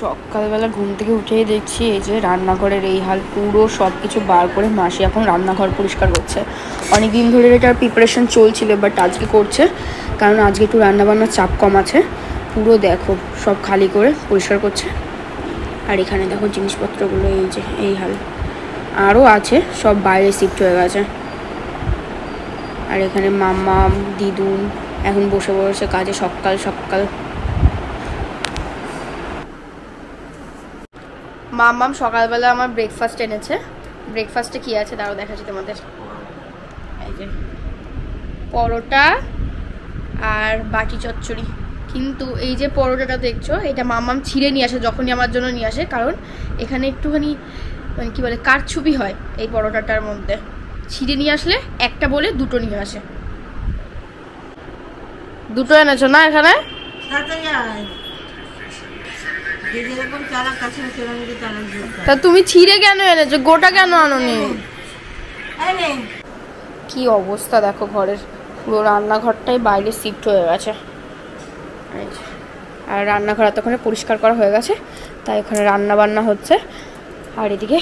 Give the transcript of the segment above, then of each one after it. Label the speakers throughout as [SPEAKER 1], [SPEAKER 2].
[SPEAKER 1] সকালবেলা ঘুম থেকে উঠেই দেখছি এই যে রান্নাঘরের এই হাল পুরো সব কিছু বার করে মাসি এখন রান্নাঘর পরিষ্কার করছে। অনেক দিন ধরে এটার প্রিপারেশন চলছিল বাট আজকে করছে। কারণ আজকে একটু রান্নাবান্নার চাপ কম আছে। পুরো দেখো, সব খালি করে পরিষ্কার করছে। আর এখানে দেখো জিনিসপত্রগুলো, এই যে, এই হাল। আরও আছে, সব বাইরে শিফট হয়ে গেছে। আর এখানে মাম্মা দিদুন, এখন বসে বসে কাজে সকাল সকাল মাম্মাম সকালবেলা আমার ব্রেকফাস্ট এনেছে। ব্রেকফাস্টে কি আছে তাও দেখাচ্ছি তোমাদের। পরোটা আর বাটি চচ্চড়ি। কিন্তু এই যে পরোটাটা দেখছ, এটা মাম্মাম ছিঁড়ে নিয়ে আসে, যখনই আমার জন্য নিয়ে আসে, কারণ এখানে একটুখানি মানে কী বলে কারছুপি হয় এই পরোটাটার মধ্যে। ছিঁড়ে নিয়ে আসলে একটা বলে দুটো নিয়ে আসে। দুটো এনেছো না এখানে
[SPEAKER 2] তাড়াতাড়ি আয় যে যেরকম চালাক আছে সেরকম চালাক দিতে
[SPEAKER 1] তা তুমি ছিঁড়ে কেন এনেছো গোটা কেন আনোনি? কি অবস্থা দেখো ঘরের? পুরো রান্নাঘরটাই বাইরে শিফট হয়ে গেছে। আর রান্নাঘর এতক্ষণে পরিষ্কার করা হয়ে গেছে তাই ওখানে রান্না বান্না হচ্ছে। আর এদিকে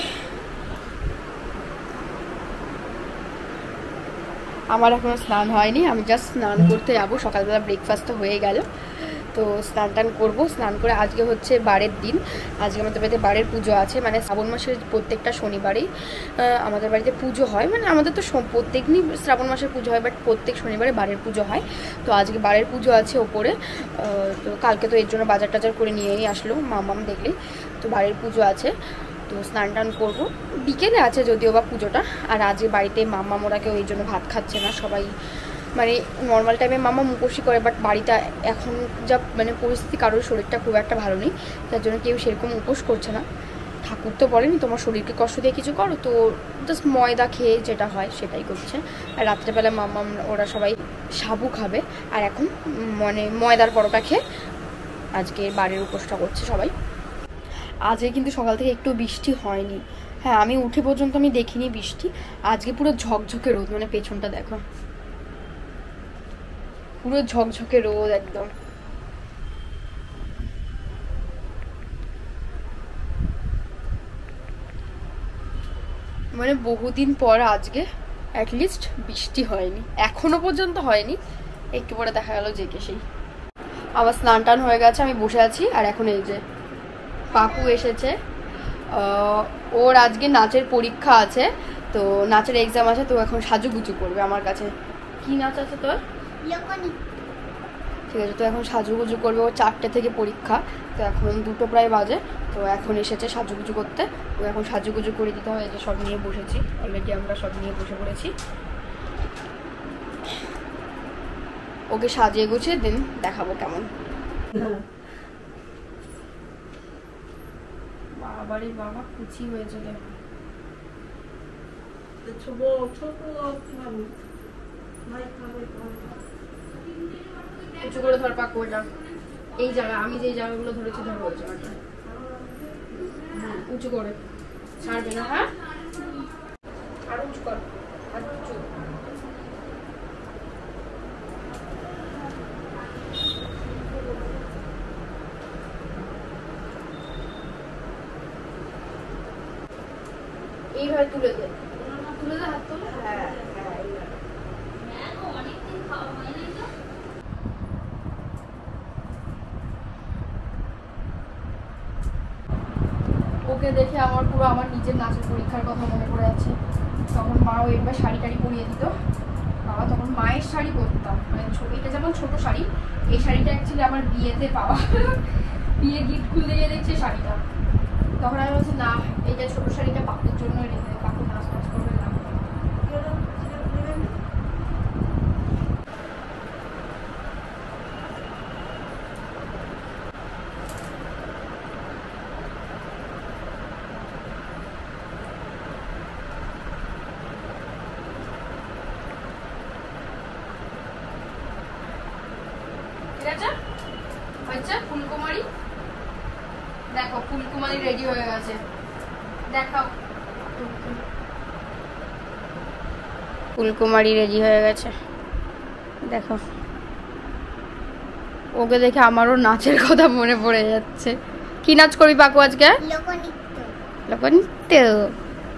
[SPEAKER 1] আমার এখনও স্নান হয়নি আমি জাস্ট স্নান করতে যাব সকালবেলা ব্রেকফাস্ট হয়ে গেল। তো স্নান টান করব। স্নান করে আজকে হচ্ছে বারের দিন। আজকে আমাদের বাড়িতে বারের পুজো আছে। মানে শ্রাবণ মাসের প্রত্যেকটা শনিবারেই আমাদের বাড়িতে পুজো হয়। মানে আমাদের তো প্রত্যেক দিনই শ্রাবণ মাসের পুজো হয় বাট প্রত্যেক শনিবারে বারের পুজো হয়। তো আজকে বারের পুজো আছে ওপরে। তো কালকে তো এর জন্য বাজার টাজার করে নিয়েই আসলো মামাম দেখলে। তো বাড়ির পুজো আছে। তো স্নান টান করব। বিকেলে আছে যদিও বা পুজোটা। আর আজকে বাড়িতে মাম্মা মোরা কেউ এই জন্য ভাত খাচ্ছে না। সবাই মানে নর্মাল টাইমে মামা মুখোশি করে বাট বাড়িতে এখন যা মানে পরিস্থিতি কারোর শরীরটা খুব একটা ভালো নেই, তার জন্য কেউ সেরকম উপোস করছে না। ঠাকুর তো বলেনি, তোমার শরীরকে কষ্ট দিয়ে কিছু করো, তো জাস্ট ময়দা খেয়ে যেটা হয় সেটাই করছে। আর রাত্রেবেলা মামা, ওরা সবাই সাবু খাবে, আর এখন মানে ময়দার পরোটা খেয়ে আজকে বাড়ির উপোসটা করছে সবাই। আজকে কিন্তু সকাল থেকে একটু বৃষ্টি হয়নি। হ্যাঁ আমি উঠে পর্যন্ত আমি দেখিনি বৃষ্টি, আজকে পুরো ঝকঝকে রোদ মানে পেছনটা দেখো। পুরো ঝকঝকে রোদ একদম। মানে বহুদিন পর আজকে অ্যাটলিস্ট বৃষ্টি হয়নি। এখনও পর্যন্ত হয়নি। একটু পরে দেখা গেল জেকে সেই। আমার স্নান টান হয়ে গেছে, আমি বসে আছি। আর এখন এই যে পাপু এসেছে। ওর আজকে নাচের পরীক্ষা আছে। তো নাচের এক্সাম আছে, তো এখন সাজুগুজু করবে আমার কাছে। কি নাচ আছে তোর? ঠিক আছে তো এখন সাজুগুজু করবে ও চারটে থেকে পরীক্ষা তো এখন দুটো প্রায় বাজে তো এখন এসেছে সাজুগুজু করতে ও এখন সাজুগুজু করে দিতে হবে যে সব নিয়ে বসেছি অলরেডি আমরা সব নিয়ে বসে পড়েছি। ওকে সাজিয়ে গুছিয়ে দিন দেখাবো কেমন। বাবারে বাবা কুচি হয়েছে রে
[SPEAKER 2] ছোট ছোট
[SPEAKER 1] উঁচু করে ধর পাক ওটা এই জায়গা, আমি যে জায়গাগুলো ধরেছি ধর ওই জায়গাটা। উঁচু করে। ছাড়বে না হ্যাঁ? আর উঁচু কর। আর উঁচু। ওকে দেখে আমার পুরো আমার নিজের নাচের পরীক্ষার কথা মনে পড়ে যাচ্ছে। তখন মাও একবার শাড়ি টাড়ি পরিয়ে দিত। বাবা তখন মায়ের শাড়ি পরতাম। মানে এটা যেমন ছোট শাড়ি, এই শাড়িটা অ্যাকচুয়ালি আমার বিয়েতে পাওয়া। বিয়ে গিফট খুলতে গিয়ে দেখছে শাড়িটা। তখন আমি বলছি, না এইটা ছোট শাড়িটা পাপের জন্য রেখে দেবো পাপু নাচ নাচ করবে না ঠিক আছে হয়েছে ফুলকুমারি দেখো ফুলকুমারি রেডি হয়ে গেছে। দেখাও। ফুলকুমারি রেডি হয়ে গেছে। দেখো। ওকে দেখে আমারও নাচের কথা মনে পড়ে যাচ্ছে। কি নাচ করবি পাকু আজকে?
[SPEAKER 3] লোকনৃত্য।
[SPEAKER 1] লোকনৃত্য?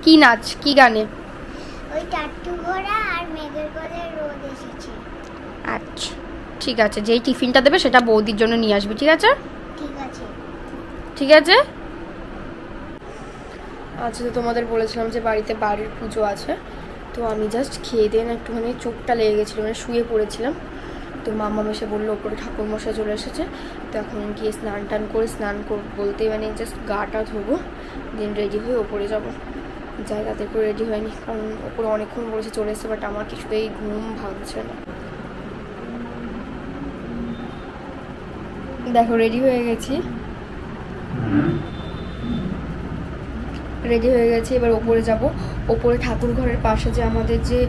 [SPEAKER 1] কি নাচ? কি গানে?
[SPEAKER 3] ওই টাট্টু ঘোড়া আর মেঘের কোলে রোদ এসেছে।
[SPEAKER 1] আচ্ছা ঠিক আছে। যেই টিফিনটা দেবে সেটা বৌদির জন্য নিয়ে আসবি ঠিক আছে?
[SPEAKER 3] ঠিক আছে।
[SPEAKER 1] ঠিক আছে? আচ্ছা তো তোমাদের বলেছিলাম যে বাড়িতে বাড়ির পুজো আছে। তো আমি জাস্ট খেয়ে দিয়ে না একটুখানি চোখটা লেগে গেছিল মানে শুয়ে পড়েছিলাম। তো মামা এসে বলল, ওপরে ঠাকুর মশাই চলে এসেছে। তো এখন গিয়ে স্নান টান করে স্নান কর, বলতে মানে জাস্ট গাটা ধোবো দেন রেডি হয়ে ওপরে যাব। যাই, তাতে করে রেডি হয়নি, কারণ ওপরে অনেকক্ষণ বলেছে চলে এসেছে বাট আমার কিছুতেই ঘুম ভাঙছে না। দেখো রেডি হয়ে গেছি। রেডি হয়ে গেছি, এবার ওপরে যাব। ওপরে ঠাকুর ঘরের পাশে যে আমাদের যে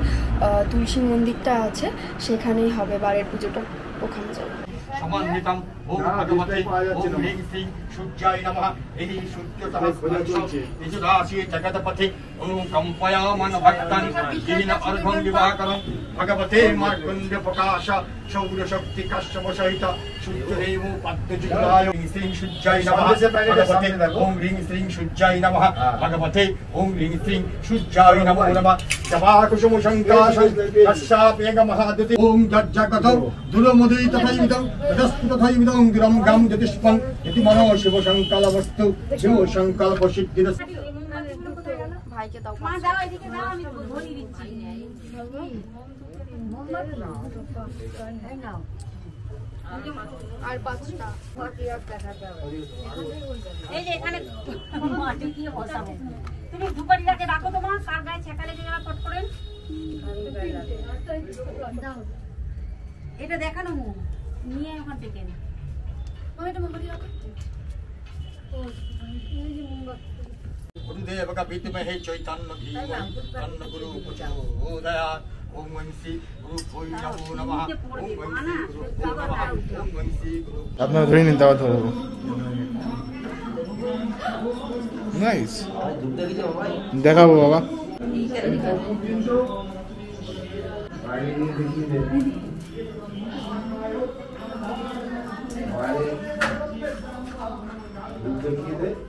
[SPEAKER 1] তুলসী মন্দিরটা আছে, সেখানেই হবে বারের পুজোটা, ওখানে যাব।
[SPEAKER 4] ওম ভগবতে ওম হ্রিং শ্রীং সূর্যায় নমঃ। এই সূর্যতः নিজুদাসী জগৎপথে ওম কম্পয়ামান ভক্তান দীন অর্ঘং দিবাকরং ভগবতে মার্কণ্ড প্রকাশ সৌরশক্তি কাশ্যপ সহিত সূর্যদেব পদ্মযুগলায় শ্রীং সূর্যায় নমঃ। ভগবতে ওম হ্রিং শ্রীং সূর্যায় নমঃ। ভগবতে ওম হ্রিং শ্রীং সূর্যায় নমো নমঃ। জবাকুসুম শঙ্কাশং কশ্যাপেগ মহাদতি ওম জজ্জগত দুরমুদি তথৈবিদং তদস্তু তথৈবিদং জ্যোতিষ্পং ইতি মনো শিব শিব
[SPEAKER 5] এখানে তুমি রাখো কার গায়ে ছেঁকা লেগে যাবে ফট করে এটা দেখানো নিয়ে ওখান থেকে
[SPEAKER 4] গুরুদেব বিদ্মহে চৈতন্য ধীমহি তন্ন গুরু প্রচোদয়াৎ ওম ওংসি গুরু ভৈ নমো নমঃ ওম ওংসি গুরু ভৈ নমঃ ওম ওংসি গুরু
[SPEAKER 6] আপনারা ধরে নিন দাওয়াত হয়ে যাব নাইস দেখাবো বাবা
[SPEAKER 4] ভৈ নমঃ ইতদ গন্ধ পুষ্পং তুলসী পত্রং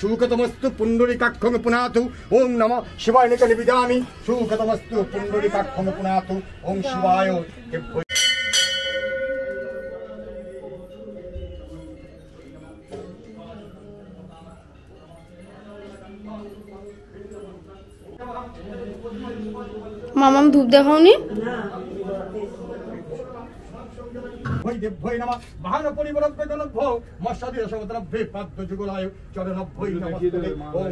[SPEAKER 4] সুখতমস্তু পুণ্ডরিকাক্ষং পুনাতু ওম নম শিবায় নিক নিবিদামি। সুখতমস্তু পুণ্ডরিকাক্ষং পুনাতু ওম শিবায়
[SPEAKER 1] মামাম ধূপ দেখাওনি?
[SPEAKER 4] ভৈ দিভ্যৈ নমঃ। মহান পরিবরব্বে গণভ্য মৎস্যাদি সমুদ্রভ্যে পাদ্য যুগলায় চরণভ্যৈ নমস্তে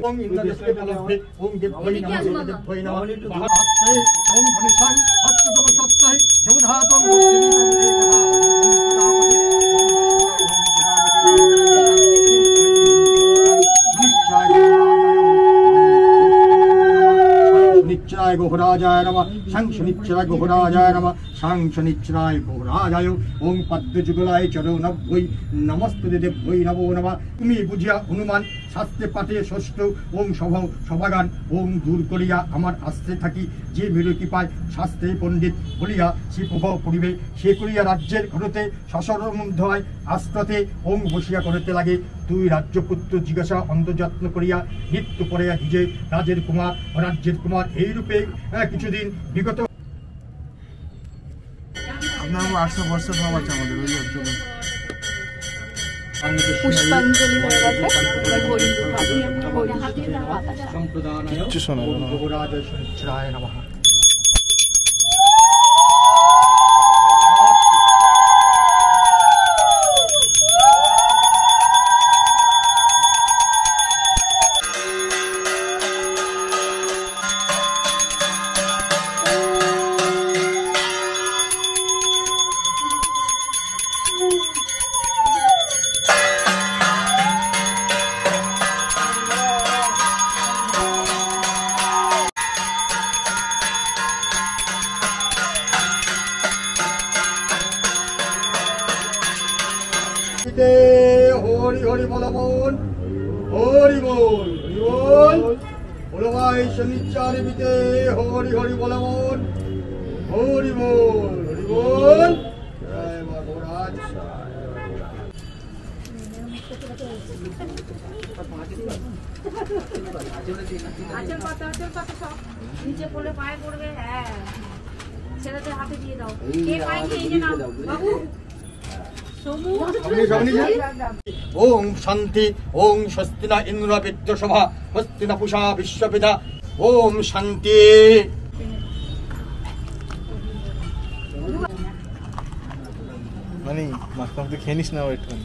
[SPEAKER 4] ওম ইন্দ্রদেশকে পলভ্যে ওম দিভ্যৈ নমঃ। দিভ্যৈ নমঃ। মহাত্মে ওম ধনিষাং অত্যতম তত্ত্বৈ দেবধাতং নিশ্চয় গোহরাজায় নম। শংস নিশ্চয় গোহরাজায় নম। শংস নিশ্চয় গোহরাজায় ওম পদ্ম যুগলায় চর নব্বই নমস্তে দেব্যই নবো নম তুমি বুঝিয়া হনুমান শাস্ত্রে পাঠে ষষ্ঠ ওম সভ সভাগান ওম দূর করিয়া আমার আশ্রে থাকি যে মিনতি পায় শাস্ত্রে পণ্ডিত বলিয়া সে প্রভাব পড়িবে সে করিয়া রাজ্যের ঘরতে সসরমুগ্ধ হয় আস্ত্রতে ওম বসিয়া করিতে লাগে তুই রাজ্যপুত্র জিজ্ঞাসা অন্তর্যত্ন করিয়া নিত্য পড়িয়া হিজে, রাজের কুমার রাজ্যের কুমার, এইরূপে কিছুদিন বিগত
[SPEAKER 6] আপনার আটশো বর্ষ সব আছে আমাদের ওই অঞ্চলে
[SPEAKER 1] পুষ্পাঞ্জলি হয়ে গেছে এবার হরি হরি
[SPEAKER 6] শোনা
[SPEAKER 4] হরি হরি বল বোন হরি বল হরি বল। বলো ভাই শনিচারে পিতে হরি হরি বল বোন হরি বল হরি বল। জয় মা গৌরাজ।
[SPEAKER 5] আচল পাতা আচল পাতা সব। নিচে পড়লে পায়ে পড়বে হ্যাঁ। ছেলেদের হাতে দিয়ে দাও। কে পায়ে দিয়ে নাও বাবু। সমু।
[SPEAKER 4] ওম শান্তি ওম স্বস্তি না ইন্দ্র বিদ্যসভা স্বস্তি না পুষা বিশ্বপিতা ওম শান্তি।
[SPEAKER 6] মানে মাছ মাছ খেয়ে নিস না ওয়েট করে।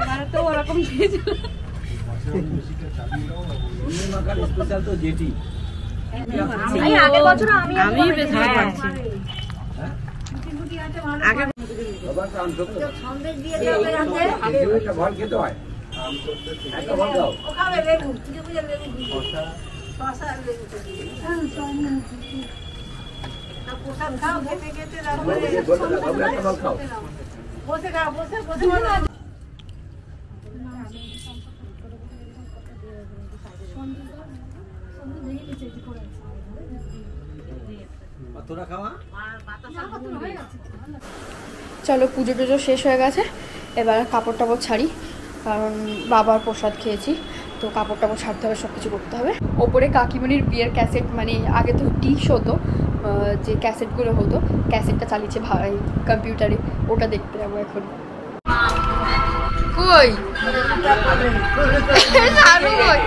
[SPEAKER 5] বারে তো ওরকম দিয়েছিল আমি আমি বেশি পাচ্ছি সন্দেশ দিয়ে দেবে রাতে ওখানে লেবু পুজো পুজো লেবু দিবি। শসা আর লেবু তো দিবি। তা প্রসাদ খাও, খেতে খেতে বসে খাও, বসে বসে খাও।
[SPEAKER 1] চলো পুজো টুজো শেষ হয়ে গেছে। এবার কাপড় টাপড় ছাড়ি কারণ বাবার প্রসাদ খেয়েছি তো কাপড় টাপড় ছাড়তে হবে সব কিছু করতে হবে। ওপরে কাকিমণির বিয়ের ক্যাসেট মানে আগে তো ডিশ হতো যে ক্যাসেটগুলো হতো ক্যাসেটটা চালিয়েছে ভাই কম্পিউটারে ওটা দেখতে যাব এখন। কই? কই?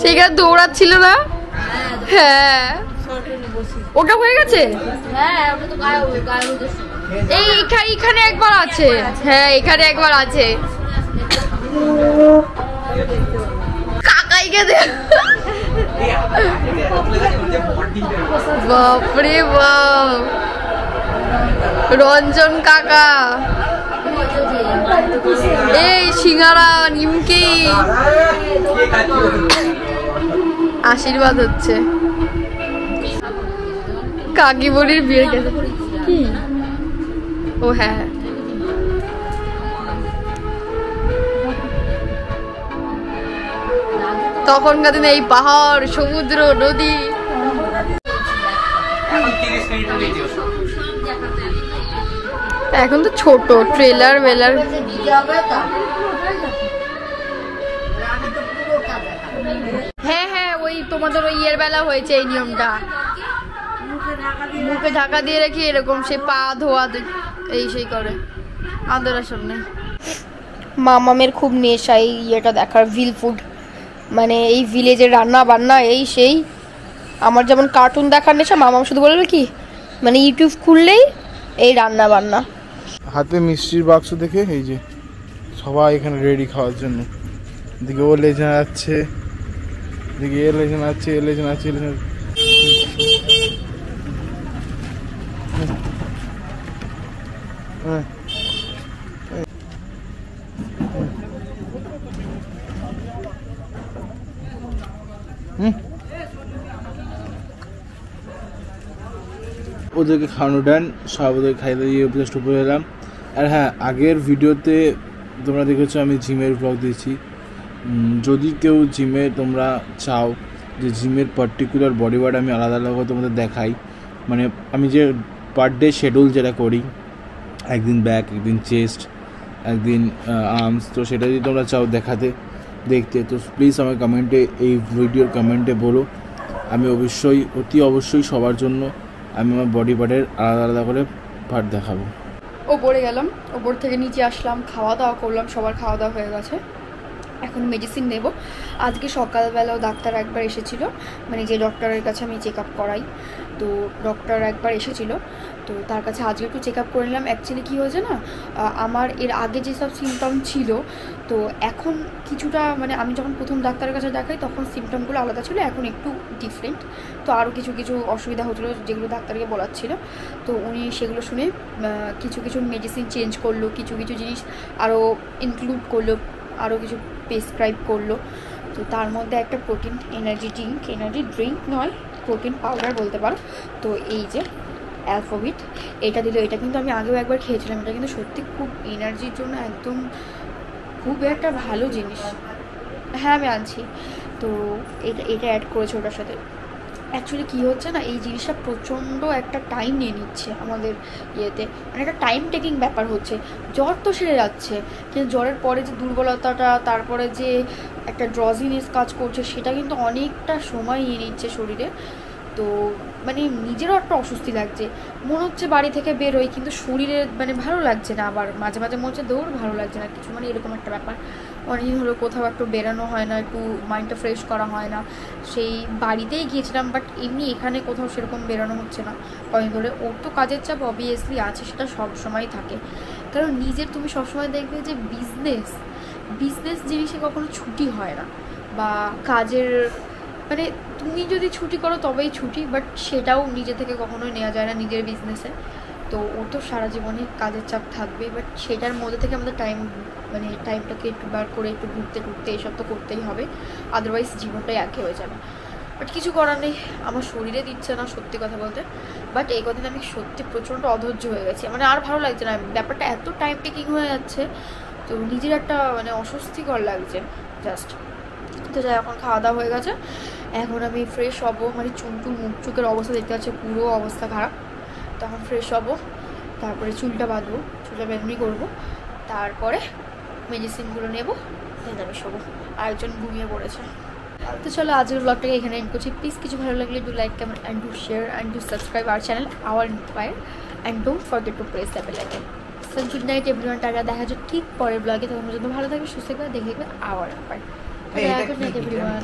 [SPEAKER 1] সেখানে দৌড়াচ্ছিল না? হ্যাঁ। ওটা হয়ে গেছে? এই এখানে একবার আছে। হ্যাঁ এখানে একবার আছে। কাকাইকে বাপরে বাপ। রঞ্জন কাকা। এই সিঙ্গারা, নিমকি। আশীর্বাদ হচ্ছে। কাকি বলির বিয়ের গেছে। ও হ্যাঁ। তখনকার দিনে এই পাহাড়, সমুদ্র, নদী। তো ছোট ট্রেলার বেলার হ্যাঁ হ্যাঁ ওই তোমাদের ওই ইয়ের বেলা হয়েছে এই নিয়মটা। মুখে ঢাকা দিয়ে রেখে এরকম সে পা ধোয়া এই সেই করে। আদরের সামনে। মামামের খুব নেশা এই ইয়েটা দেখার ভিল ফুড মানে এই ভিলেজের রান্না বান্না এই সেই। আমার যেমন কার্টুন দেখার নেশা, মামাম শুধু বলবে কি? মানে ইউটিউব খুললেই এই রান্না বান্না
[SPEAKER 6] হাতে মিষ্টির বাক্স দেখে এই যে সবাই এখানে রেডি খাওয়ার জন্য। এদিকে ও লেজে যাচ্ছে, এদিকে এ লেজে যাচ্ছে, এ লেজে যাচ্ছে হ্যাঁ। ওদেরকে খাওয়ানো ডান সব ওদের খাইয়ে দিয়ে উপরে এলাম। আর হ্যাঁ আগের ভিডিওতে তোমরা দেখেছ আমি জিমের ব্লগ দিয়েছি। যদি কেউ জিমে তোমরা চাও যে জিমের পার্টিকুলার বডি ওয়ার্ড আমি আলাদা আলাদা করে তোমাদের দেখাই। মানে আমি যে পার ডে শেডিউল যেটা করি, একদিন ব্যাক একদিন চেস্ট একদিন আর্মস তো সেটা যদি তোমরা চাও দেখাতে, দেখতে, তো প্লিজ আমার কমেন্টে এই ভিডিওর কমেন্টে বলো। আমি অবশ্যই, অতি অবশ্যই সবার জন্য আমি আমার বডি পার্টের আলাদা আলাদা করে পার্ট দেখাবো।
[SPEAKER 1] ওপরে গেলাম ওপর থেকে নিচে আসলাম খাওয়া দাওয়া করলাম, সবার খাওয়া দাওয়া হয়ে গেছে। এখন মেডিসিন নেব। আজকে সকালবেলাও ডাক্তার একবার এসেছিল মানে যে ডক্টরের কাছে আমি চেক আপ করাই, তো ডক্টর একবার এসেছিল। তো তার কাছে আজকে একটু চেক আপ করে নিলাম। অ্যাকচুয়ালি কী হয়েছে না আমার এর আগে যেসব সিমটম ছিল, তো এখন কিছুটা মানে আমি যখন প্রথম ডাক্তারের কাছে দেখাই, তখন সিমটমগুলো আলাদা ছিল, এখন একটু ডিফারেন্ট তো আরও কিছু কিছু অসুবিধা হচ্ছিল যেগুলো ডাক্তারকে বলার ছিল। তো উনি সেগুলো শুনে কিছু কিছু মেডিসিন চেঞ্জ করল, কিছু কিছু জিনিস আরও ইনক্লুড করল আরও কিছু প্রেসক্রাইব করল। তো তার মধ্যে একটা protein energy drink energy drink নয় প্রোটিন পাউডার বলতে পারো। তো এই যে অ্যালফোবিট এটা দিল, এটা কিন্তু আমি আগেও একবার খেয়েছিলাম। এটা কিন্তু সত্যি খুব এনার্জির জন্য একদম খুব একটা ভালো জিনিস। হ্যাঁ আমি আনছি। তো এটা এটা অ্যাড করেছে ওটার সাথে। অ্যাকচুয়ালি কী হচ্ছে না, এই জিনিসটা প্রচণ্ড একটা টাইম নিয়ে নিচ্ছে আমাদের ইয়েতে। মানে একটা টাইম টেকিং ব্যাপার হচ্ছে। জ্বর তো সেরে যাচ্ছে, কিন্তু জ্বরের পরে যে দুর্বলতাটা, তারপরে যে একটা ড্রজিনেস কাজ করছে, সেটা কিন্তু অনেকটা সময় নিয়ে নিচ্ছে শরীরে। তো মানে নিজেরও একটা অস্বস্তি লাগছে। মনে হচ্ছে বাড়ি থেকে বেরোই কিন্তু শরীরে মানে ভালো লাগছে না আবার। মাঝে মাঝে মনে হচ্ছে দৌড় ভালো লাগছে না, কিছু মানে এরকম একটা ব্যাপার। অনেকদিন হলো কোথাও একটু বেরানো হয় না, একটু মাইন্ডটা ফ্রেশ করা হয় না। সেই বাড়িতেই গিয়েছিলাম বাট এমনি এখানে কোথাও সেরকম বেরানো হচ্ছে না। কদিন ধরে ওর তো কাজের চাপ অবভিয়াসলি আছে, সেটা সব সময় থাকে। কারণ নিজের তুমি সবসময় দেখবে যে বিজনেস বিজনেস জিনিসে কখনো ছুটি হয় না। বা কাজের মানে তুমি যদি ছুটি করো তবেই ছুটি বাট সেটাও নিজে থেকে কখনোই নেওয়া যায় না নিজের বিজনেসে তো ও তো সারা জীবনে কাজের চাপ থাকবে বাট সেটার মধ্যে থেকে আমাদের টাইম মানে টাইমটাকে একটু বার করে একটু ঘুরতে টুরতে এসব তো করতেই হবে আদারওয়াইজ জীবনটাই একই হয়ে যাবে। বাট কিছু করার নেই, আমার শরীরে দিচ্ছে না সত্যি কথা বলতে বাট এই কদিন আমি সত্যি প্রচণ্ড অধৈর্য হয়ে গেছি। মানে আর ভালো লাগছে না, ব্যাপারটা এত টাইম টেকিং হয়ে যাচ্ছে, তো নিজের একটা মানে অস্বস্তিকর লাগছে জাস্ট তো যাই এখন খাওয়া দাওয়া হয়ে গেছে। এখন আমি ফ্রেশ হব। মানে চুল টুল মুখ চুকের অবস্থা দেখতে পাচ্ছি, পুরো অবস্থা খারাপ। তখন ফ্রেশ হব, তারপরে চুলটা বাঁধবো, চুলটা বেদনি করব, তারপরে মেডিসিনগুলো নেব দেন আমি শোবো। আরেকজন ঘুমিয়ে পড়েছে। তো চলো আজকের ব্লগটাকে এখানে এন্ড করছি। প্লিজ কিছু ভালো লাগলে do like comment and do share and do subscribe our channel our inspire and don't forget to press the bell icon so good night everyone tata. দেখা যাচ্ছে ঠিক পরের ব্লগে তখন পর্যন্ত ভালো থাকবে, সুস্থ থাকবে, দেখে our inspire good night everyone